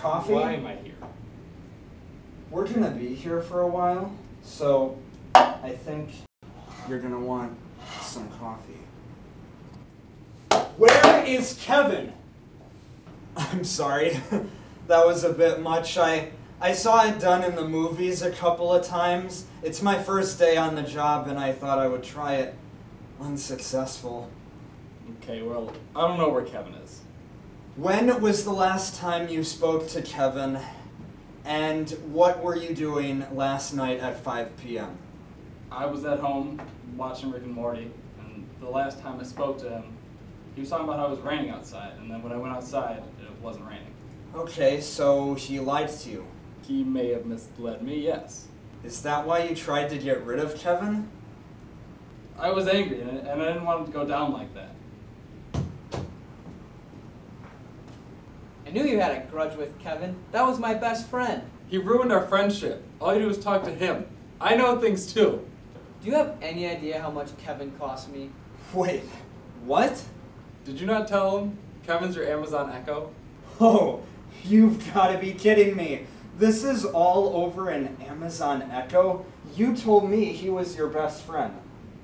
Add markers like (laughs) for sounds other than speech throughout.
Coffee? Why am I here? We're gonna be here for a while, so I think you're gonna want some coffee. Where is Kevin? (laughs) I'm sorry. (laughs) that was a bit much. I I saw it done in the movies a couple of times. It's my first day on the job and I thought I would try it. Unsuccessful. Okay, well, I don't know where Kevin is. When was the last time you spoke to Kevin? And what were you doing last night at 5 p.m.? I was at home watching Rick and Morty, and the last time I spoke to him, he was talking about how it was raining outside, and then when I went outside, it wasn't raining. Okay, so he lied to you. He may have misled me, yes. Is that why you tried to get rid of Kevin? I was angry, and I didn't want it to go down like that. Knew you had a grudge with Kevin. That was my best friend. He ruined our friendship. All you do is talk to him. I know things too. Do you have any idea how much Kevin cost me? Wait, what? Did you not tell him Kevin's your Amazon Echo? Oh, you've got to be kidding me. This is all over an Amazon Echo? You told me he was your best friend.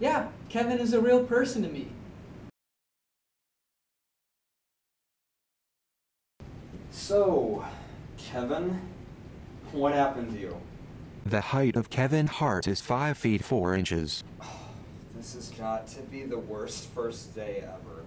Yeah, Kevin is a real person to me. So, Kevin, what happened to you? The height of Kevin Hart is 5 feet 4 inches. (sighs) This has got to be the worst first day ever.